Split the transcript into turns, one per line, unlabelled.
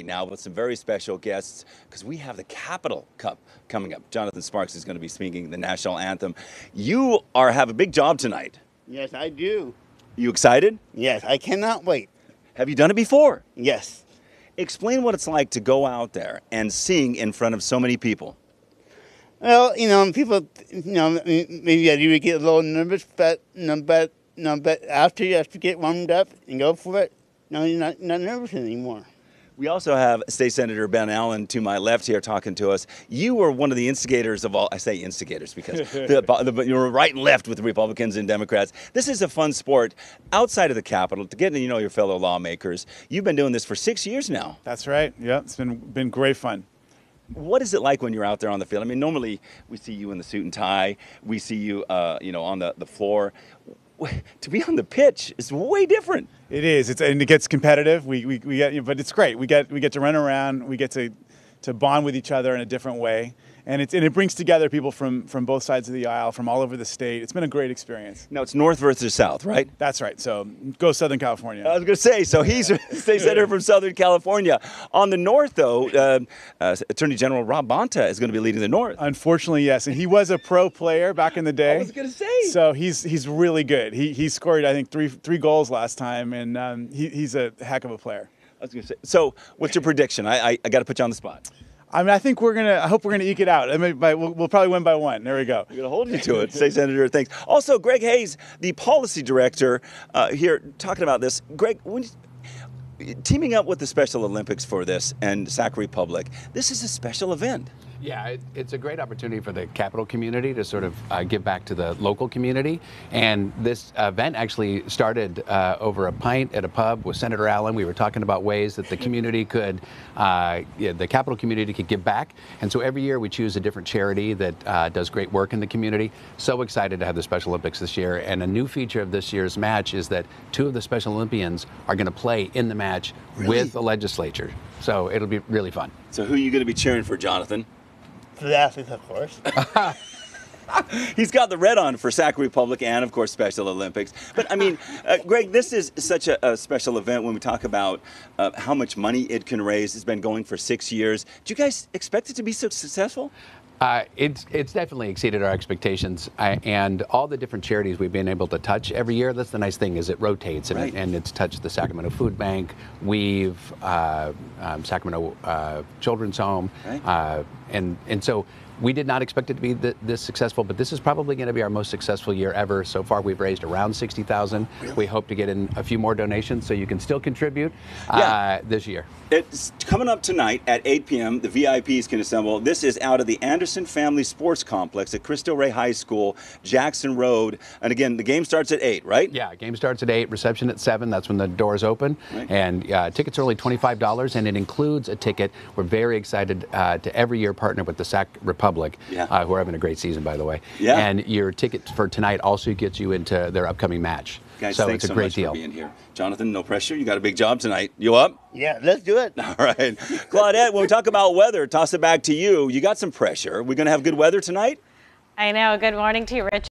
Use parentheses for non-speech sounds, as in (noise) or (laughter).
now with some very special guests because we have the Capitol Cup coming up. Jonathan Sparks is going to be speaking the national anthem. You are have a big job tonight.
Yes, I do.
You excited?
Yes, I cannot wait.
Have you done it before?
Yes.
Explain what it's like to go out there and sing in front of so many people.
Well, you know, people, you know, maybe I do get a little nervous, but, you know, but, you know, but after you have to get warmed up and go for it, no, you're not, not nervous anymore.
We also have State Senator Ben Allen to my left here talking to us. You were one of the instigators of all, I say instigators because (laughs) the, the, you were right and left with Republicans and Democrats. This is a fun sport outside of the Capitol to get to you know your fellow lawmakers. You've been doing this for six years now.
That's right. Yeah, it's been, been great fun.
What is it like when you're out there on the field? I mean, normally we see you in the suit and tie. We see you, uh, you know, on the, the floor (laughs) to be on the pitch is way different.
It is. It's and it gets competitive. We, we, we get, but it's great. We get we get to run around. We get to to bond with each other in a different way and, it's, and it brings together people from, from both sides of the aisle, from all over the state. It's been a great experience.
No, it's north versus south, right?
That's right. So go Southern California.
I was going to say, so he's state (laughs) senator from Southern California. On the north, though, uh, uh, Attorney General Rob Bonta is going to be leading the north.
Unfortunately, yes, and he was a pro player back in the day. I
was going to say.
So he's he's really good. He he scored I think three three goals last time, and um, he, he's a heck of a player.
I was going to say. So, what's your prediction? I I, I got to put you on the spot.
I mean, I think we're gonna. I hope we're gonna eke it out. I mean, by, we'll, we'll, probably win by one. There we go.
We're gonna hold you to it. (laughs) Say, Senator, thanks. Also, Greg Hayes, the policy director, uh, here talking about this. Greg, when you, teaming up with the Special Olympics for this and Sac Republic, this is a special event.
Yeah, it, it's a great opportunity for the capital community to sort of uh, give back to the local community. And this event actually started uh, over a pint at a pub with Senator Allen. We were talking about ways that the community (laughs) could, uh, yeah, the capital community could give back. And so every year we choose a different charity that uh, does great work in the community. So excited to have the Special Olympics this year. And a new feature of this year's match is that two of the Special Olympians are going to play in the match really? with the legislature. So it'll be really fun.
So who are you going to be cheering for, Jonathan?
For the athletes, of course. (laughs)
He's got the red on for Sac Republic and, of course, Special Olympics. But I mean, uh, Greg, this is such a, a, special event when we talk about uh, how much money it can raise. It's been going for six years. Do you guys expect it to be so successful?
Uh, it's it's definitely exceeded our expectations, I, and all the different charities we've been able to touch every year. That's the nice thing is it rotates, and,
right.
it, and it's touched the Sacramento Food Bank, Weave, uh, um, Sacramento uh, Children's Home,
right.
And and so we did not expect it to be th this successful, but this is probably going to be our most successful year ever. So far, we've raised around 60,000.
Really?
We hope to get in a few more donations so you can still contribute
yeah.
uh, this year.
It's coming up tonight at 8 p.m. The VIPs can assemble. This is out of the Anderson Family Sports Complex at Cristo Rey High School, Jackson Road. And again, the game starts at 8, right?
Yeah, game starts at 8, reception at 7. That's when the doors open.
Right.
And uh, tickets are only $25, and it includes a ticket. We're very excited uh, to every year partner with the Sac Republic.
Yeah.
Uh, who are having a great season, by the way.
Yeah.
And your ticket for tonight also gets you into their upcoming match.
Guys,
so
thanks
it's a
so
great
much
deal.
for being here. Jonathan, no pressure. You got a big job tonight. You up?
Yeah, let's do it. (laughs)
All right. Claudette, when we talk about weather, toss it back to you. You got some pressure. We're going to have good weather tonight?
I know. Good morning to you, Rich.